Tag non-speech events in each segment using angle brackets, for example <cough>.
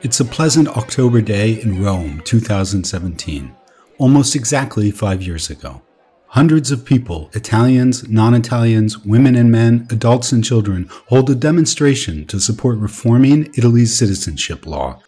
It's a pleasant October day in Rome, 2017, almost exactly five years ago. Hundreds of people, Italians, non Italians, women and men, adults and children, hold a demonstration to support reforming Italy's citizenship law.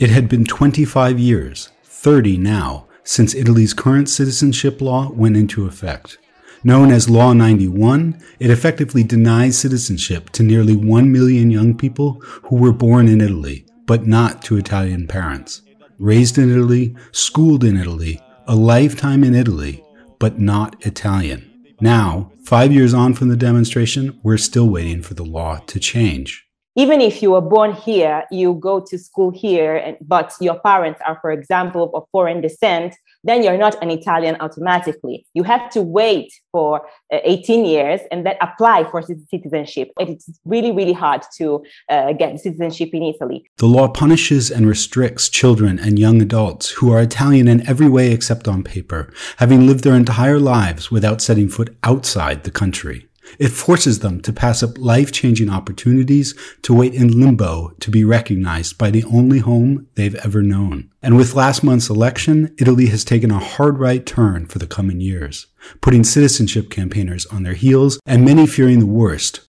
It had been 25 years, 30 now, since Italy's current citizenship law went into effect. Known as Law 91, it effectively denies citizenship to nearly 1 million young people who were born in Italy, but not to Italian parents. Raised in Italy, schooled in Italy, a lifetime in Italy, but not Italian. Now, five years on from the demonstration, we're still waiting for the law to change even if you were born here, you go to school here, but your parents are, for example, of foreign descent, then you're not an Italian automatically. You have to wait for uh, 18 years and then apply for citizenship. It's really, really hard to uh, get citizenship in Italy. The law punishes and restricts children and young adults who are Italian in every way except on paper, having lived their entire lives without setting foot outside the country. It forces them to pass up life changing opportunities to wait in limbo to be recognized by the only home they've ever known. And with last month's election, Italy has taken a hard right turn for the coming years, putting citizenship campaigners on their heels and many fearing the worst.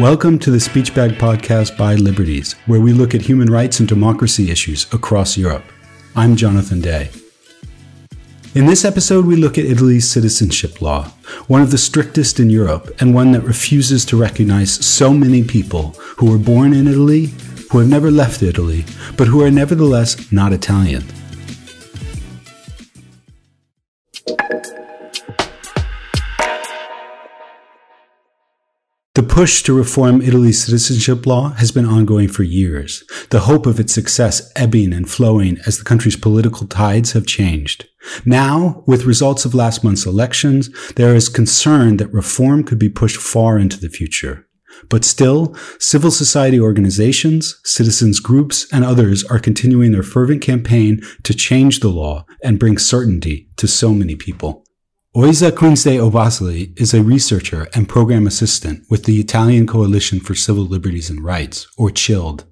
Welcome to the Speechbag podcast by Liberties, where we look at human rights and democracy issues across Europe. I'm Jonathan Day. In this episode, we look at Italy's citizenship law, one of the strictest in Europe and one that refuses to recognize so many people who were born in Italy, who have never left Italy, but who are nevertheless not Italian. The push to reform Italy's citizenship law has been ongoing for years, the hope of its success ebbing and flowing as the country's political tides have changed. Now, with results of last month's elections, there is concern that reform could be pushed far into the future. But still, civil society organizations, citizens groups, and others are continuing their fervent campaign to change the law and bring certainty to so many people. Oiza Quinze Obasuyi is a researcher and program assistant with the Italian Coalition for Civil Liberties and Rights, or CILD.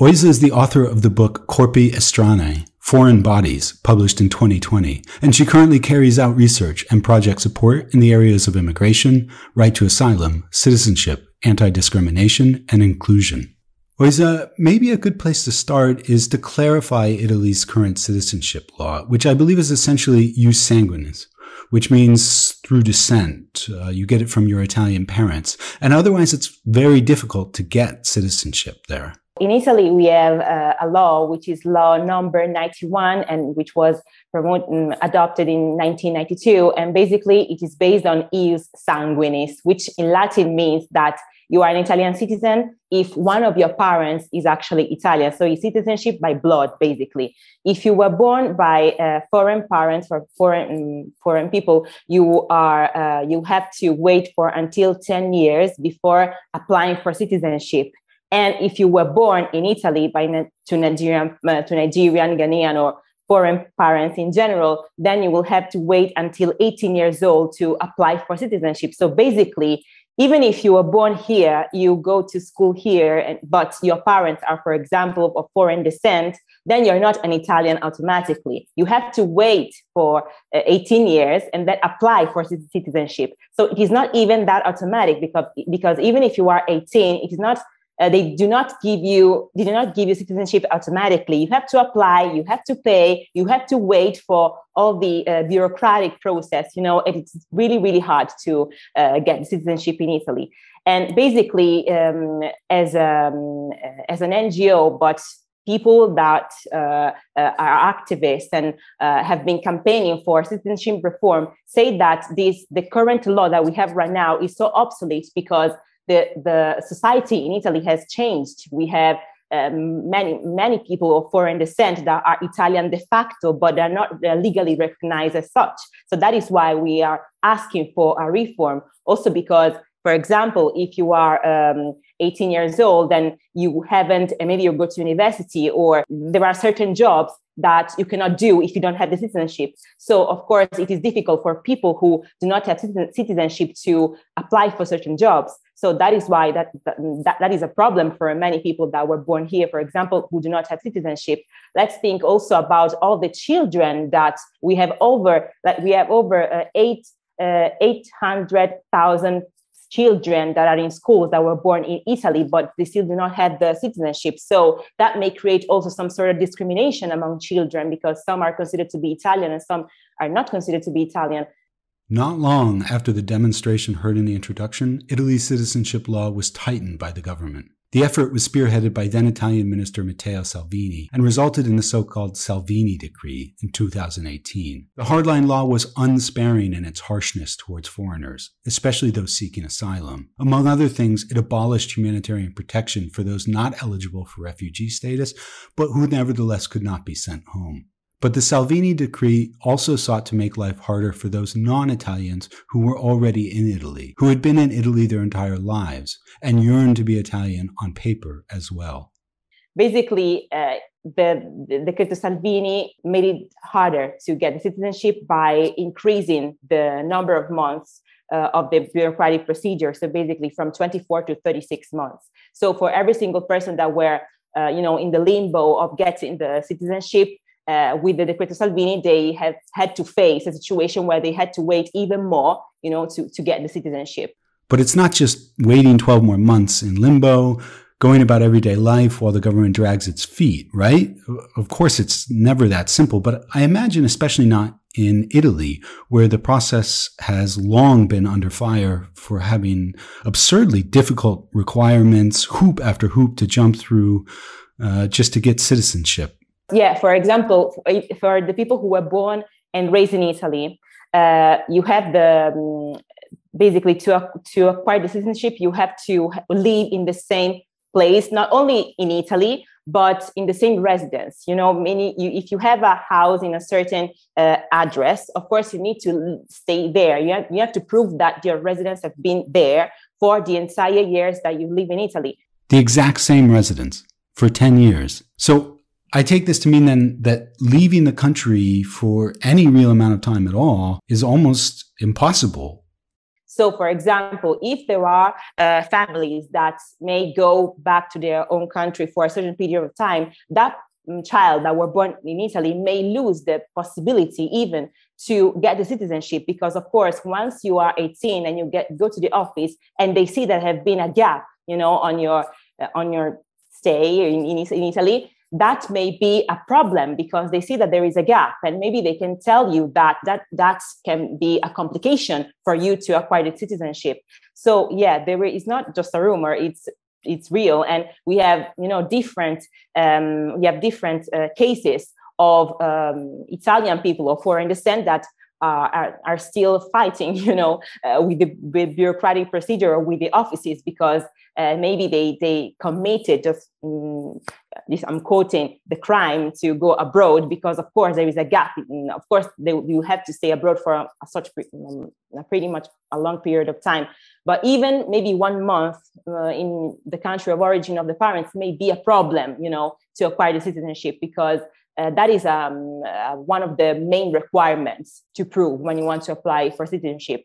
Oiza is the author of the book Corpi Estranei, Foreign Bodies, published in 2020, and she currently carries out research and project support in the areas of immigration, right to asylum, citizenship, anti-discrimination, and inclusion. Oiza, maybe a good place to start is to clarify Italy's current citizenship law, which I believe is essentially jus sanguinis which means through descent. Uh, you get it from your Italian parents. And otherwise, it's very difficult to get citizenship there. In Italy, we have uh, a law which is law number 91 and which was promoted, mm, adopted in 1992. And basically, it is based on jus sanguinis, which in Latin means that you are an Italian citizen if one of your parents is actually Italian. So it's citizenship by blood, basically. If you were born by uh, foreign parents or foreign foreign people, you are uh, you have to wait for until 10 years before applying for citizenship. And if you were born in Italy by to Nigerian uh, to Nigerian, Ghanaian, or foreign parents in general, then you will have to wait until 18 years old to apply for citizenship. So basically, even if you were born here, you go to school here, and, but your parents are, for example, of foreign descent, then you're not an Italian automatically. You have to wait for uh, 18 years and then apply for citizenship. So it is not even that automatic because, because even if you are 18, it is not uh, they do not give you they do not give you citizenship automatically. You have to apply you have to pay you have to wait for all the uh, bureaucratic process you know it's really really hard to uh, get citizenship in italy. And basically um, as um, as an ngo but people that uh, uh, are activists and uh, have been campaigning for citizenship reform say that this the current law that we have right now is so obsolete because the, the society in Italy has changed. We have um, many many people of foreign descent that are Italian de facto, but they're not they're legally recognized as such. So that is why we are asking for a reform. Also because, for example, if you are um, 18 years old, and you haven't, maybe you go to university, or there are certain jobs that you cannot do if you don't have the citizenship. So, of course, it is difficult for people who do not have citizenship to apply for certain jobs. So that is why that, that, that is a problem for many people that were born here, for example, who do not have citizenship. Let's think also about all the children that we have over, like we have over uh, eight, uh, 800,000 children that are in schools that were born in Italy, but they still do not have the citizenship. So that may create also some sort of discrimination among children because some are considered to be Italian and some are not considered to be Italian. Not long after the demonstration heard in the introduction, Italy's citizenship law was tightened by the government. The effort was spearheaded by then Italian Minister Matteo Salvini and resulted in the so-called Salvini Decree in 2018. The hardline law was unsparing in its harshness towards foreigners, especially those seeking asylum. Among other things, it abolished humanitarian protection for those not eligible for refugee status, but who nevertheless could not be sent home. But the Salvini decree also sought to make life harder for those non Italians who were already in Italy, who had been in Italy their entire lives, and yearned to be Italian on paper as well. Basically, uh, the, the Decreto Salvini made it harder to get citizenship by increasing the number of months uh, of the bureaucratic procedure. So basically, from 24 to 36 months. So for every single person that were, uh, you know, in the limbo of getting the citizenship, uh, with the Decreto Salvini, they have had to face a situation where they had to wait even more, you know, to, to get the citizenship. But it's not just waiting 12 more months in limbo, going about everyday life while the government drags its feet, right? Of course, it's never that simple, but I imagine, especially not in Italy, where the process has long been under fire for having absurdly difficult requirements, hoop after hoop to jump through uh, just to get citizenship yeah, for example, for the people who were born and raised in Italy, uh, you have the um, basically to to acquire the citizenship, you have to live in the same place, not only in Italy but in the same residence. You know, many you, if you have a house in a certain uh, address, of course you need to stay there. You have, you have to prove that your residents have been there for the entire years that you live in Italy. The exact same residence for 10 years. So I take this to mean then that leaving the country for any real amount of time at all is almost impossible. So, for example, if there are uh, families that may go back to their own country for a certain period of time, that mm, child that were born in Italy may lose the possibility even to get the citizenship because, of course, once you are 18 and you get go to the office and they see that have been a gap, you know, on your uh, on your stay in, in, in Italy, that may be a problem because they see that there is a gap and maybe they can tell you that that that can be a complication for you to acquire the citizenship. So yeah there is not just a rumor it's it's real. And we have you know different um, we have different uh, cases of um, italian people or foreign descent that uh, are, are still fighting, <laughs> you know, uh, with the with bureaucratic procedure or with the offices because uh, maybe they they committed just um, this I'm quoting the crime to go abroad because of course there is a gap. In, of course, they, you have to stay abroad for a, a such um, a pretty much a long period of time. But even maybe one month uh, in the country of origin of the parents may be a problem, you know, to acquire the citizenship because uh, that is um, uh, one of the main requirements to prove when you want to apply for citizenship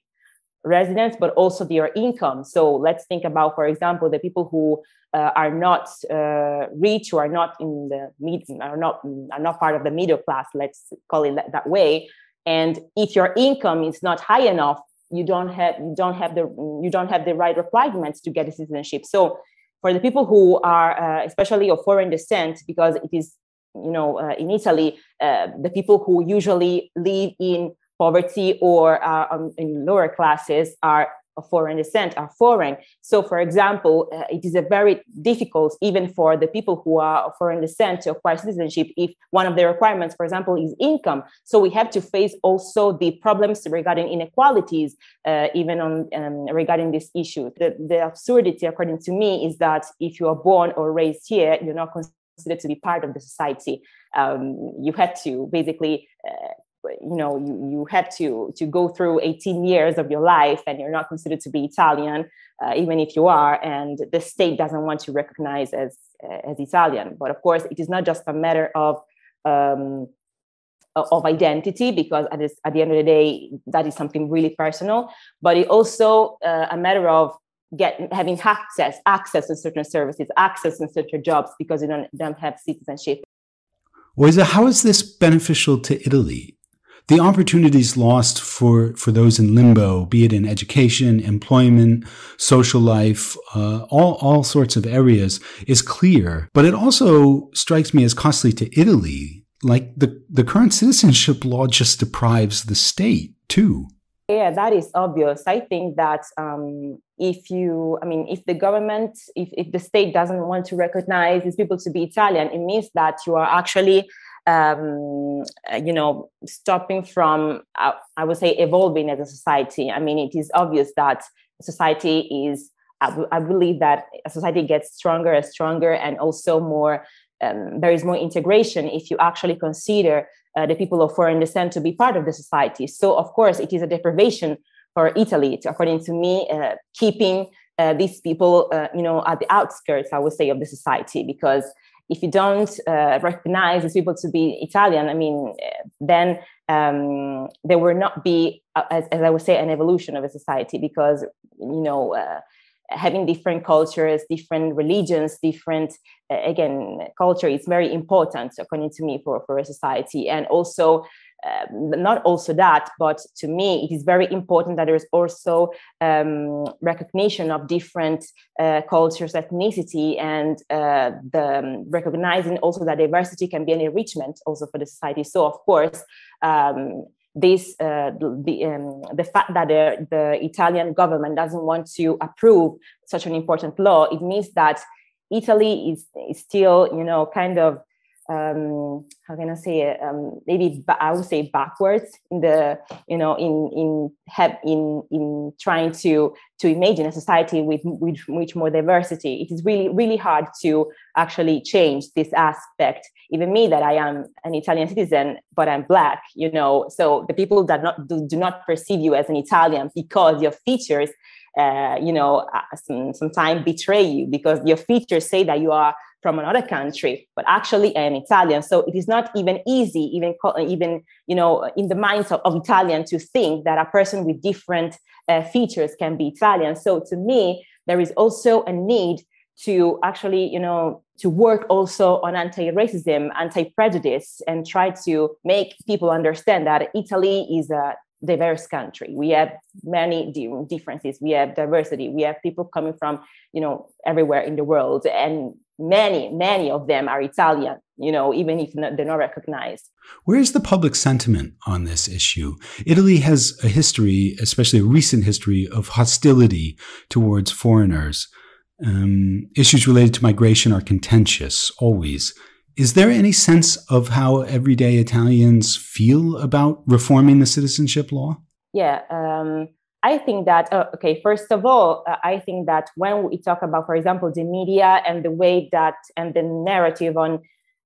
residence but also their income. So let's think about for example the people who uh, are not uh, rich or are not in the mid are not are not part of the middle class let's call it that, that way. And if your income is not high enough you don't have you don't have the you don't have the right requirements to get a citizenship. So for the people who are uh, especially of foreign descent because it is you know, uh, in Italy, uh, the people who usually live in poverty or um, in lower classes are of foreign descent are foreign. So, for example, uh, it is a very difficult even for the people who are of foreign descent to acquire citizenship if one of the requirements, for example, is income. So we have to face also the problems regarding inequalities, uh, even on um, regarding this issue. The, the absurdity, according to me, is that if you are born or raised here, you're not considered to be part of the society. Um, you had to basically, uh, you know, you, you had to to go through 18 years of your life, and you're not considered to be Italian, uh, even if you are, and the state doesn't want to recognize as as Italian. But of course, it is not just a matter of um, of identity because at, this, at the end of the day that is something really personal but it also uh, a matter of get having access access to certain services access to certain jobs because they don't, don't have citizenship Oiza, how is this beneficial to italy the opportunities lost for, for those in limbo, be it in education, employment, social life, uh, all, all sorts of areas, is clear. But it also strikes me as costly to Italy. Like the, the current citizenship law just deprives the state too. Yeah, that is obvious. I think that um, if you, I mean, if the government, if, if the state doesn't want to recognize these people to be Italian, it means that you are actually um, uh, you know, stopping from, uh, I would say, evolving as a society. I mean, it is obvious that society is, I, believe that a society gets stronger and stronger and also more, um, there is more integration if you actually consider uh, the people of foreign descent to be part of the society. So, of course, it is a deprivation for Italy, to, according to me, uh, keeping uh, these people, uh, you know, at the outskirts, I would say, of the society, because if you don't uh, recognize these people to be Italian, I mean, then um, there will not be, uh, as, as, I would say, an evolution of a society because, you know, uh, having different cultures, different religions, different, uh, again, culture is very important, according to me, for, for a society. And also, um, not also that, but to me, it is very important that there is also um, recognition of different uh, cultures, ethnicity, and uh, the um, recognizing also that diversity can be an enrichment also for the society. So, of course, um, this uh, the um, the fact that the, the Italian government doesn't want to approve such an important law, it means that Italy is, is still, you know, kind of um, how can I say it? Um, maybe I would say backwards in the you know in in have in in trying to to imagine a society with with much more diversity. It is really really hard to actually change this aspect. Even me, that I am an Italian citizen, but I'm black. You know, so the people that not do, do not perceive you as an Italian because your features. Uh, you know, uh, some, sometimes betray you because your features say that you are from another country, but actually I am Italian. So it is not even easy, even even you know, in the minds of, of Italian to think that a person with different uh, features can be Italian. So to me, there is also a need to actually, you know, to work also on anti-racism, anti-prejudice, and try to make people understand that Italy is a diverse country. We have many differences. We have diversity. We have people coming from, you know, everywhere in the world, and many, many of them are Italian, you know, even if they're not recognized. Where is the public sentiment on this issue? Italy has a history, especially a recent history, of hostility towards foreigners. Um, issues related to migration are contentious, always. Is there any sense of how everyday Italians feel about reforming the citizenship law? Yeah, um, I think that, uh, okay, first of all, uh, I think that when we talk about, for example, the media and the way that and the narrative on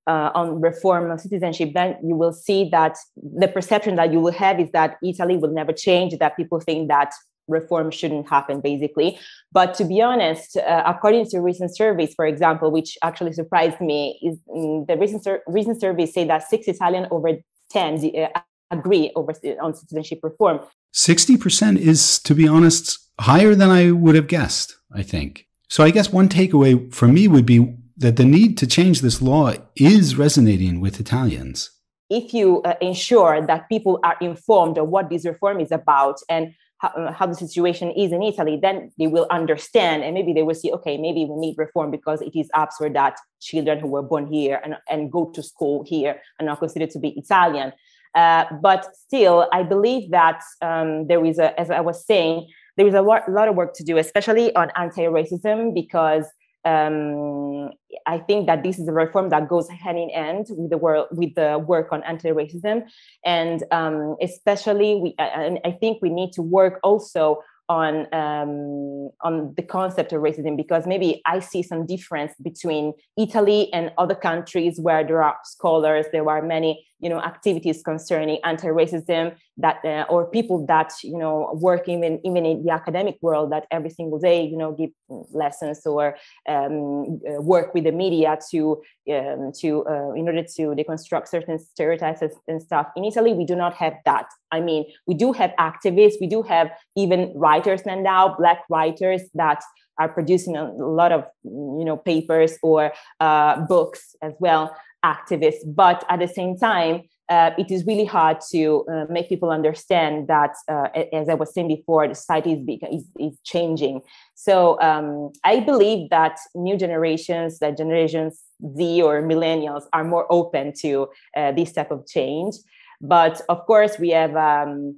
uh, on reform of citizenship, then you will see that the perception that you will have is that Italy will never change, that people think that reform shouldn't happen, basically. But to be honest, uh, according to recent surveys, for example, which actually surprised me, is mm, the recent, sur- recent surveys say that six Italian over 10 uh, agree over on citizenship reform. 60% is, to be honest, higher than I would have guessed, I think. So I guess one takeaway for me would be that the need to change this law is resonating with Italians. If you uh, ensure that people are informed of what this reform is about and how, uh, how, the situation is in Italy, then they will understand and maybe they will see, okay, maybe we need reform because it is absurd that children who were born here and, and go to school here are not considered to be Italian. Uh, but still, I believe that um, there is a, as I was saying, there is a lot, lot of work to do, especially on anti-racism, because um, I think that this is a reform that goes hand in hand with the work with the work on anti-racism, and um, especially we. And I think we need to work also on um, on the concept of racism because maybe I see some difference between Italy and other countries where there are scholars, there are many you know activities concerning anti-racism that uh, or people that you know work even even in the academic world that every single day you know give lessons or um, uh, work with the media to um, to uh, in order to deconstruct certain stereotypes and stuff. In italy we do not have that. I mean we do have activists we do have even writers now black writers that are producing a lot of you know papers or uh, books as well activists but at the same time uh, it is really hard to uh, make people understand that uh, as i was saying before the society is, is, is changing. So um, i believe that new generations that generations z or millennials are more open to uh, this type of change. But of course we have um,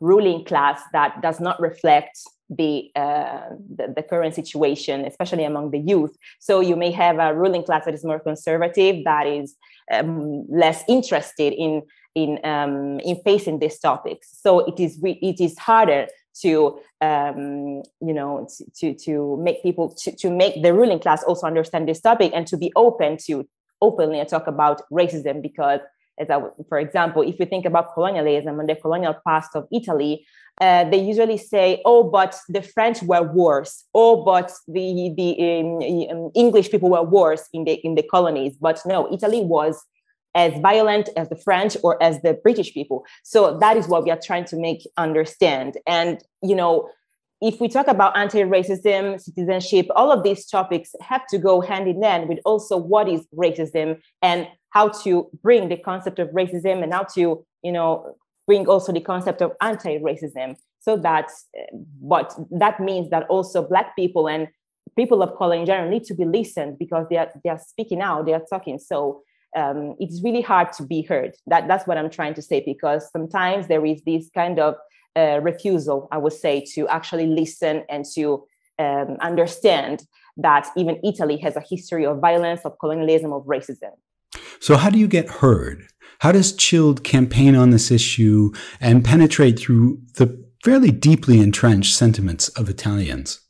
ruling class that does not reflect the, uh, the, the current situation, especially among the youth. So you may have a ruling class that is more conservative, that is um, less interested in in um, in facing these topics. So it is re- it is harder to um, you know to to make people to, to make the ruling class also understand this topic and to be open to openly talk about racism because as I, for example, if we think about colonialism and the colonial past of Italy, uh, they usually say, "Oh, but the French were worse. Oh, but the the um, um, English people were worse in the in the colonies." But no, Italy was as violent as the French or as the British people. So that is what we are trying to make understand. And you know, if we talk about anti-racism, citizenship, all of these topics have to go hand in hand with also what is racism and how to bring the concept of racism and how to, you know, bring also the concept of anti-racism. So that's, but that means that also Black people and people of color in general need to be listened because they are they are speaking out, they are talking. So um, it's really hard to be heard. That that's what I'm trying to say because sometimes there is this kind of uh, refusal, I would say, to actually listen and to um, understand that even Italy has a history of violence, of colonialism, of racism. So, how do you get heard? How does CILD campaign on this issue and penetrate through the fairly deeply entrenched sentiments of Italians?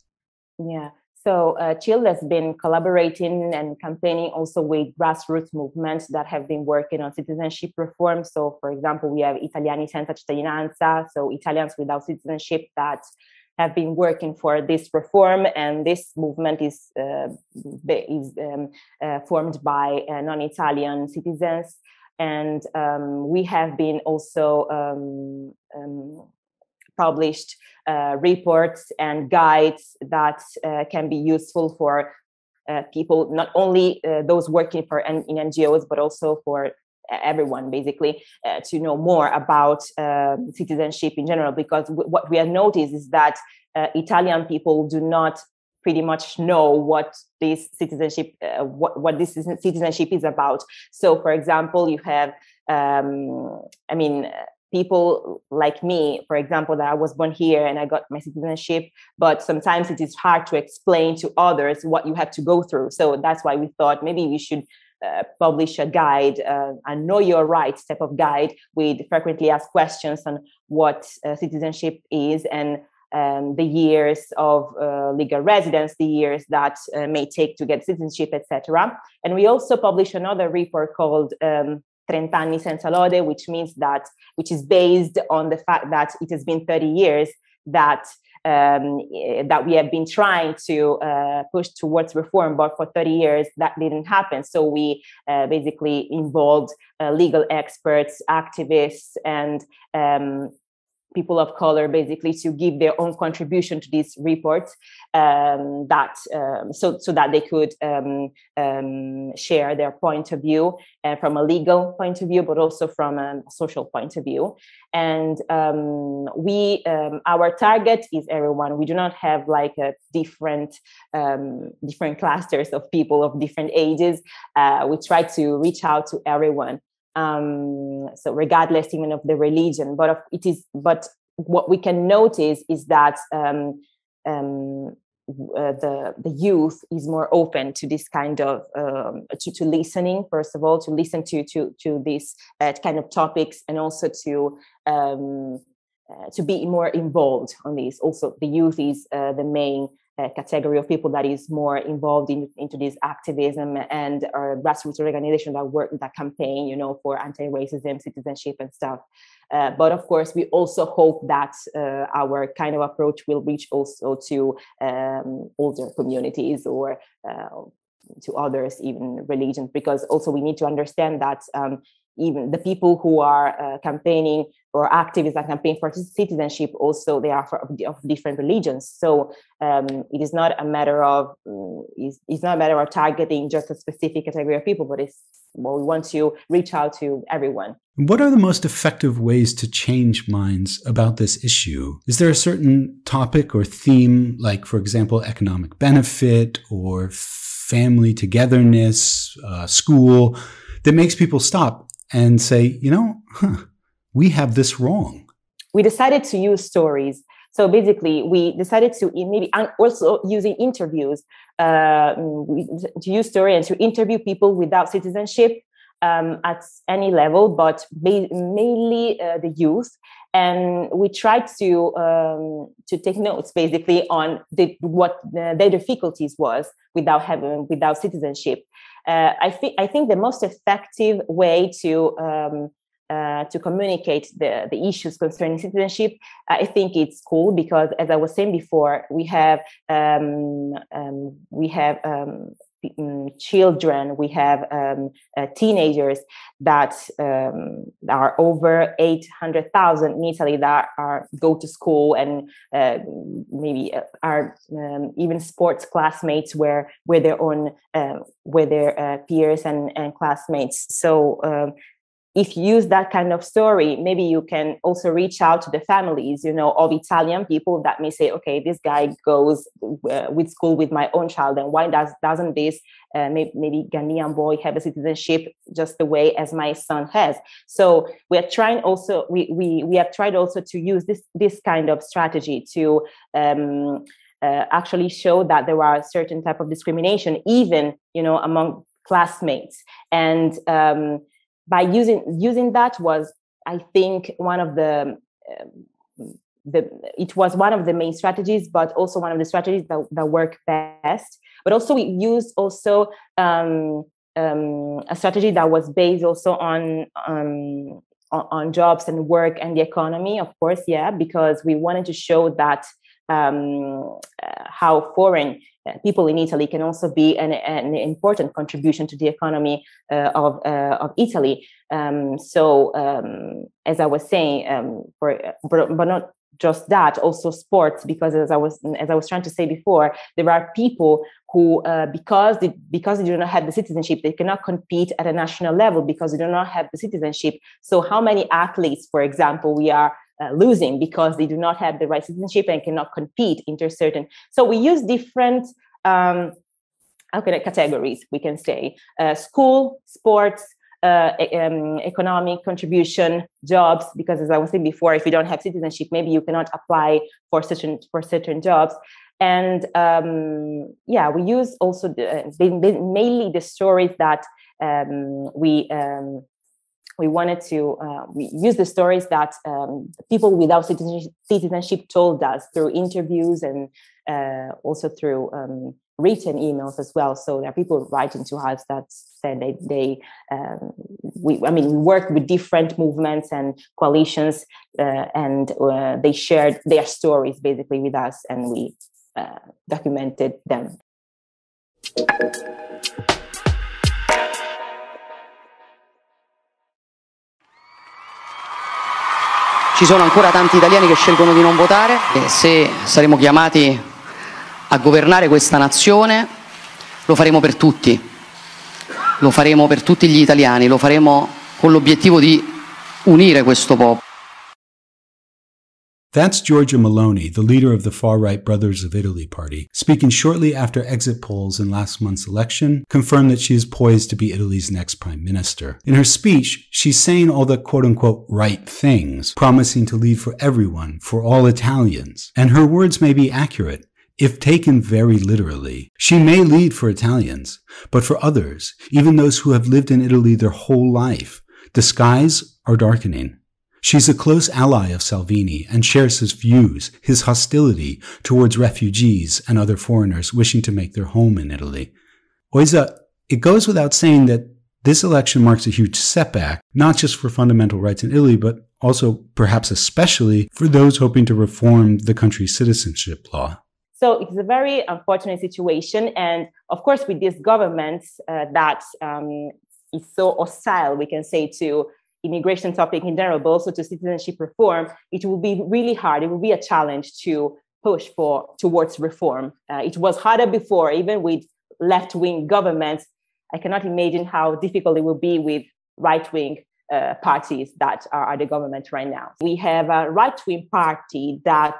Yeah. So uh, CILD has been collaborating and campaigning also with grassroots movements that have been working on citizenship reform. So, for example, we have Italiani senza cittadinanza, so Italians without citizenship that have been working for this reform, and this movement is uh, is um, uh, formed by uh, non-Italian citizens, and um, we have been also um, um published uh, reports and guides that uh, can be useful for uh, people, not only those working for in NGOs, but also for everyone basically uh, to know more about uh, citizenship in general because w- what we have noticed is that uh, italian people do not pretty much know what this citizenship uh, what, what this citizenship is about so for example you have um, i mean people like me, for example, that I was born here and I got my citizenship, but sometimes it is hard to explain to others what you have to go through. So that's why we thought maybe we should uh, publish a guide, uh, a know your rights type of guide with frequently asked questions on what uh, citizenship is and um, the years of uh, legal residence, the years that uh, may take to get citizenship, etc. And we also publish another report called um, 30 anni senza lode, which means that, which is based on the fact that it has been 30 years that um, that we have been trying to uh, push towards reform, but for 30 years that didn't happen. So we uh, basically involved uh, legal experts, activists, and um, people of color basically to give their own contribution to these reports um, that um, so so that they could um, um share their point of view uh, from a legal point of view but also from a social point of view. And um, we um, our target is everyone. We do not have like a different different clusters of people of different ages. Uh, we try to reach out to everyone um, so regardless even of the religion but of, it is but what we can notice is that um, um, uh, the the youth is more open to this kind of um, to, to listening first of all to listen to to to these uh, kind of topics and also to um, uh, to be more involved on these also the youth is uh, the main category of people that is more involved in, into this activism and grassroots organization that work that campaign, you know, for anti-racism, citizenship, and stuff. Uh, but of course, we also hope that uh, our kind of approach will reach also to um, older communities or uh, to others, even religions, because also we need to understand that um, even the people who are uh, campaigning or activists that campaign for citizenship also they are for, of different religions. So um, it is not a matter of um, it's, it's, not a matter of targeting just a specific category of people but it's well, we want to reach out to everyone. What are the most effective ways to change minds about this issue? Is there a certain topic or theme like for example economic benefit or family togetherness uh, school that makes people stop and say, you know, huh, we have this wrong? We decided to use stories. So basically, we decided to maybe also using interviews uh, to use story and to interview people without citizenship um, at any level, but mainly uh, the youth. And we tried to um, to take notes basically on the, what the, their difficulties was without having without citizenship. Uh, I think I think the most effective way to um, uh, to communicate the, the issues concerning citizenship, I think it's cool because, as I was saying before, we have um, um, we have um, children, we have um, uh, teenagers that um, are over 800,000 in Italy that are go to school and uh, maybe uh, are um, even sports classmates where where their own uh, where their uh, peers and, and classmates. So um, if you use that kind of story, maybe you can also reach out to the families, you know, of Italian people that may say, okay, this guy goes uh, with school with my own child, and why does doesn't this uh, maybe, maybe Ghanaian boy have a citizenship just the way as my son has? So we are trying also we we we have tried also to use this this kind of strategy to. Um, uh, actually show that there are certain type of discrimination even you know among classmates and um, by using using that was i think one of the um, the it was one of the main strategies but also one of the strategies that, that work best. But also we used also um, um, a strategy that was based also on um, on jobs and work and the economy of course yeah because we wanted to show that um, uh, how foreign uh, people in Italy can also be an, an important contribution to the economy uh, of, uh, of Italy. Um, so, um, as I was saying, um, for, but, but not just that, also sports, because as I was as I was trying to say before, there are people who, uh, because they, because they do not have the citizenship, they cannot compete at a national level because they do not have the citizenship. So, how many athletes, for example, we are uh, losing because they do not have the right citizenship and cannot compete into certain. So we use different um, okay, categories, we can say uh, school, sports, uh, um, economic contribution, jobs. Because as I was saying before, if you don't have citizenship, maybe you cannot apply for certain for certain jobs. And um, yeah, we use also the, mainly the stories that um, we um, we wanted to uh, we use the stories that um, people without citizenship told us through interviews and uh, also through um, written emails as well. So there are people writing to us that said they, they um, we, I mean, we worked with different movements and coalitions, uh, and uh, they shared their stories basically with us, and we uh, documented them. Ci sono ancora tanti italiani che scelgono di non votare e se saremo chiamati a governare questa nazione lo faremo per tutti, lo faremo per tutti gli italiani, lo faremo con l'obiettivo di unire questo popolo. That's Giorgia Meloni, the leader of the far right Brothers of Italy party, speaking shortly after exit polls in last month's election confirmed that she is poised to be Italy's next prime minister. In her speech, she's saying all the quote unquote right things, promising to lead for everyone, for all Italians. And her words may be accurate. If taken very literally, she may lead for Italians, but for others, even those who have lived in Italy their whole life, the skies are darkening. She's a close ally of Salvini and shares his views, his hostility towards refugees and other foreigners wishing to make their home in Italy. Oiza, it goes without saying that this election marks a huge setback, not just for fundamental rights in Italy, but also perhaps especially for those hoping to reform the country's citizenship law. So it's a very unfortunate situation. And of course, with this government uh, that um, is so hostile, we can say, to immigration topic in general, but also to citizenship reform, it will be really hard. It will be a challenge to push for towards reform. Uh, it was harder before, even with left-wing governments. I cannot imagine how difficult it will be with right-wing uh, parties that are, are the government right now. We have a right-wing party that,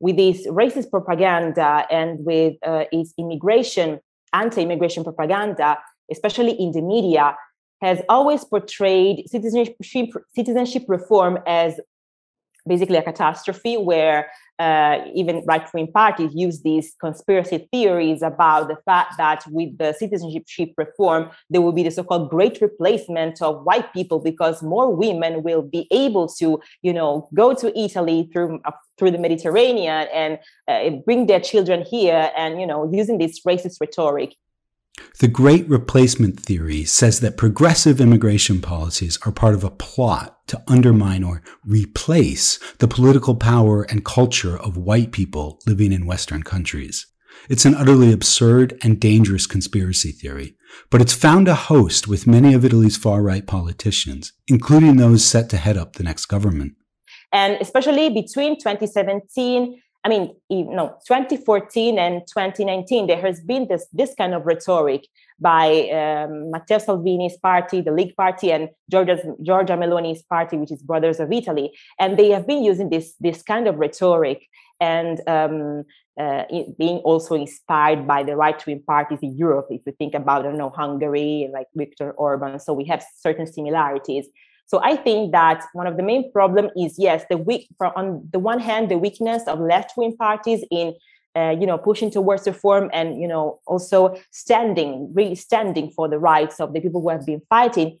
with its racist propaganda and with uh, its immigration, anti-immigration propaganda, especially in the media, has always portrayed citizenship, citizenship reform as basically a catastrophe where uh, even right-wing parties use these conspiracy theories about the fact that with the citizenship reform there will be the so-called great replacement of white people because more women will be able to you know go to italy through uh, through the mediterranean and uh, bring their children here and you know using this racist rhetoric the Great Replacement Theory says that progressive immigration policies are part of a plot to undermine or replace the political power and culture of white people living in Western countries. It's an utterly absurd and dangerous conspiracy theory, but it's found a host with many of Italy's far right politicians, including those set to head up the next government. And especially between 2017 I mean, you know, 2014 and 2019, there has been this this kind of rhetoric by um, Matteo Salvini's party, the League Party, and Giorgia, Giorgia Meloni's party, which is Brothers of Italy, and they have been using this this kind of rhetoric and um, uh, being also inspired by the right-wing parties in Europe. If you think about, I don't know, Hungary, like Viktor Orban, so we have certain similarities. So I think that one of the main problem is yes, the weak on the one hand, the weakness of left-wing parties in uh, you know pushing towards reform and you know also standing really standing for the rights of the people who have been fighting.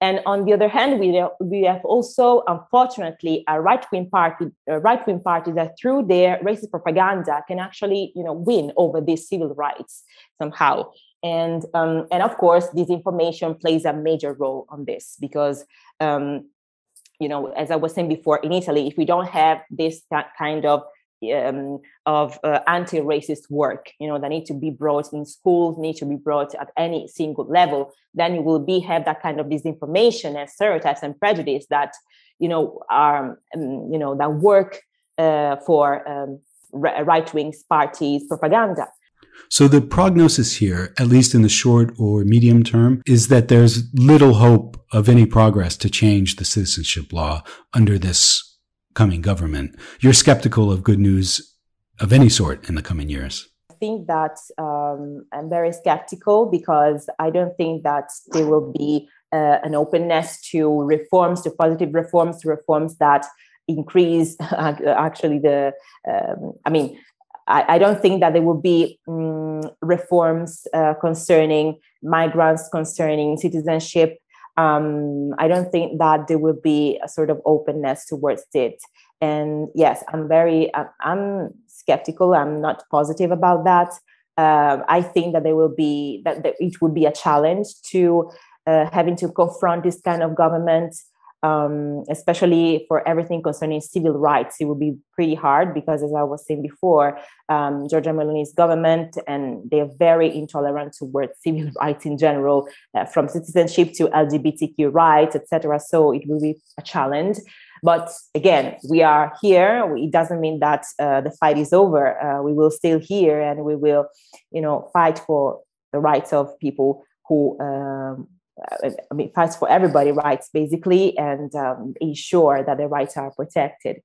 And on the other hand we have, we have also unfortunately a right-wing party a right-wing party that through their racist propaganda can actually you know win over these civil rights somehow and um, and of course disinformation plays a major role on this because um, you know as i was saying before in italy if we don't have this kind of um, of uh, anti-racist work you know that need to be brought in schools need to be brought at any single level then you will be have that kind of disinformation and stereotypes and prejudice that you know are um, you know that work uh, for um, right-wing parties propaganda so the prognosis here, at least in the short or medium term, is that there's little hope of any progress to change the citizenship law under this coming government. You're skeptical of good news of any sort in the coming years. I think that um, I'm very skeptical because I don't think that there will be uh, an openness to reforms, to positive reforms, to reforms that increase <laughs> actually the um, i mean I, I don't think that there will be um, reforms uh, concerning migrants, concerning citizenship. Um, I don't think that there will be a sort of openness towards it. And yes, I'm very, I'm skeptical. I'm not positive about that. Uh, I think that there will be that, that it would be a challenge to uh, having to confront this kind of government um, especially for everything concerning civil rights. It will be pretty hard because, as I was saying before, um, Giorgia Meloni's government and they're very intolerant towards <laughs> civil rights in general, uh, from citizenship to LGBTQ rights, etc. So it will be a challenge. But again, we are here. It doesn't mean that uh, the fight is over. Uh, we will still here, and we will, you know, fight for the rights of people who um, I mean, fights for everybody rights basically and um, ensure that their rights are protected.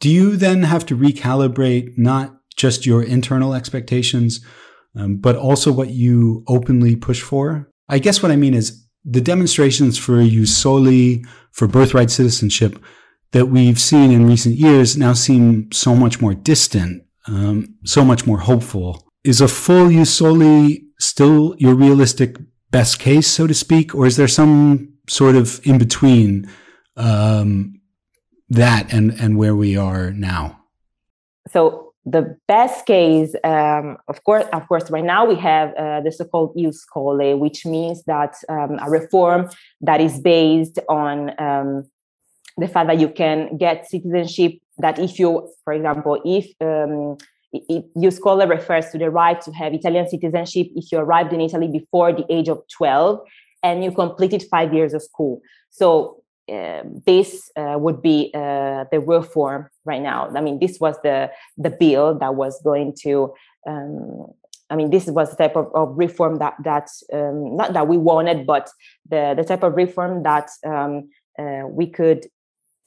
Do you then have to recalibrate not just your internal expectations, um, but also what you openly push for? I guess what I mean is the demonstrations for Ius Soli, for birthright citizenship that we've seen in recent years now seem so much more distant, um, so much more hopeful. Is a full Ius Soli still your realistic best case, so to speak, or is there some sort of in between um, that and, and where we are now? So the best case, um, of course, of course, right now we have uh, the so-called ius scholae, which means that um, a reform that is based on um, the fact that you can get citizenship. That if you, for example, if it, ius scholae refers to the right to have Italian citizenship if you arrived in Italy before the age of 12 and you completed five years of school. So uh, this uh, would be uh, the reform right now. I mean, this was the the bill that was going to. Um, I mean, this was the type of, of reform that that um, not that we wanted, but the the type of reform that um, uh, we could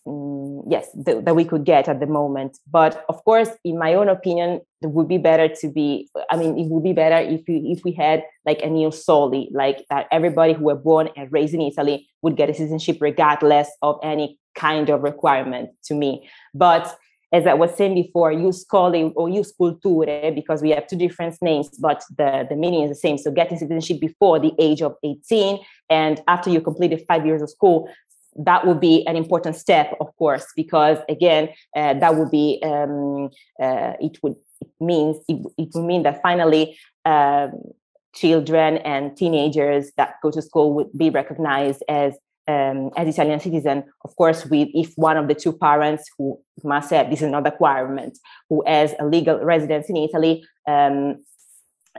Mm, yes the, that we could get at the moment but of course in my own opinion it would be better to be i mean it would be better if we if we had like a ius soli like that everybody who were born and raised in italy would get a citizenship regardless of any kind of requirement to me but as I was saying before, ius scholae or ius culturae, because we have two different names, but the, the meaning is the same. So getting citizenship before the age of 18 and after you completed five years of school that would be an important step, of course, because again, uh, that would be um, uh, it would it means it, it would mean that finally um, children and teenagers that go to school would be recognized as um, as Italian citizen. Of course, with if one of the two parents who must have this is not a requirement who has a legal residence in Italy um,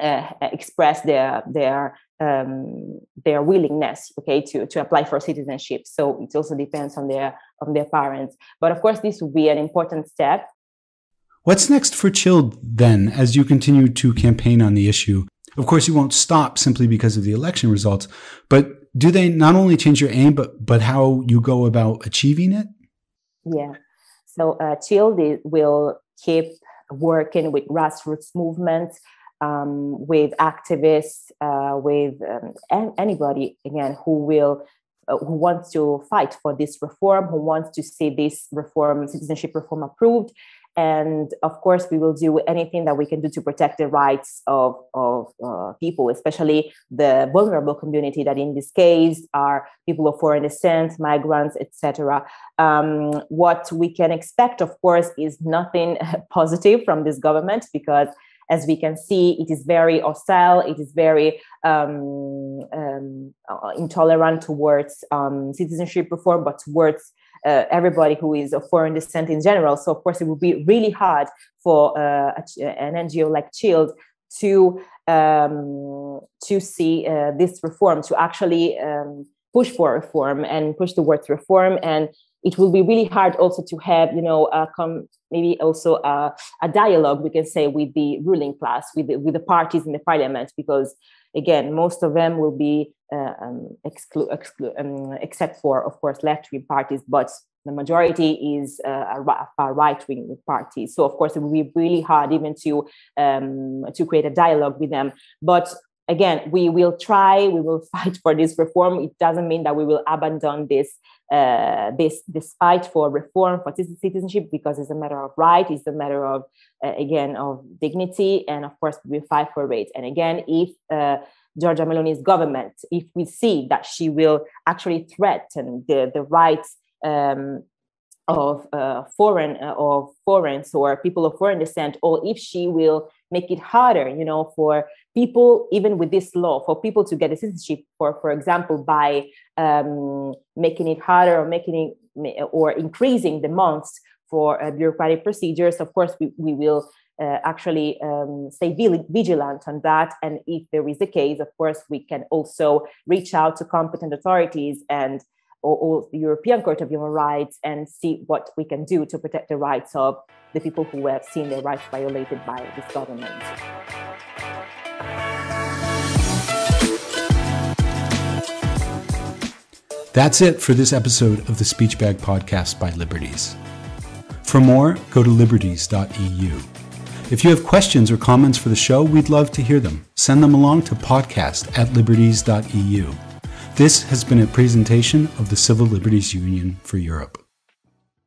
uh, express their their um, their willingness okay to to apply for citizenship. So it also depends on their on their parents. But of course this would be an important step. What's next for CILD then as you continue to campaign on the issue? Of course you won't stop simply because of the election results but do they not only change your aim but but how you go about achieving it? Yeah. So uh, CILD will keep working with grassroots movements um, with activists, uh, with um, anybody again who will uh, who wants to fight for this reform, who wants to see this reform, citizenship reform approved. And of course, we will do anything that we can do to protect the rights of, of uh, people, especially the vulnerable community that in this case are people of foreign descent, migrants, etc. Um, what we can expect, of course, is nothing <laughs> positive from this government because as we can see, it is very hostile, it is very um, um, uh, intolerant towards um, citizenship reform, but towards uh, everybody who is of foreign descent in general. So, of course, it would be really hard for uh, an NGO like CILD to um, to see uh, this reform, to actually um, push for reform and push towards reform. And it will be really hard also to have you know uh, come maybe also a, a, dialogue we can say with the ruling class with the, with the parties in the parliament because again most of them will be uh, um, exclu- exclu- um, except for of course left-wing parties but the majority is uh, a right-wing party. So of course it will be really hard even to um, to create a dialogue with them. But again, we will try, we will <laughs> fight for this reform. It doesn't mean that we will abandon this uh, this this fight for reform for citizenship because it's a matter of right, it's a matter of uh, again of dignity, and of course we fight for it. And again, if uh, Meloni's government, if we see that she will actually threaten the the rights um, of uh, foreign uh, of foreigners or people of foreign descent, or if she will make it harder, you know, for people, even with this law, for people to get a citizenship, for for example, by um, making it harder or making it or increasing the months for uh, bureaucratic procedures. Of course, we, we will uh, actually um, stay vigilant on that. And if there is a case, of course, we can also reach out to competent authorities and or, or, the European Court of Human Rights and see what we can do to protect the rights of the people who have seen their rights violated by this government. That's it for this episode of the Speechbag Podcast by Liberties. For more, go to liberties.eu. If you have questions or comments for the show, we'd love to hear them. Send them along to podcast at liberties.eu. This has been a presentation of the Civil Liberties Union for Europe.